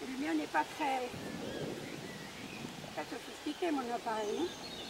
Le mien n'est pas très, très sophistiqué, mon appareil. Hein.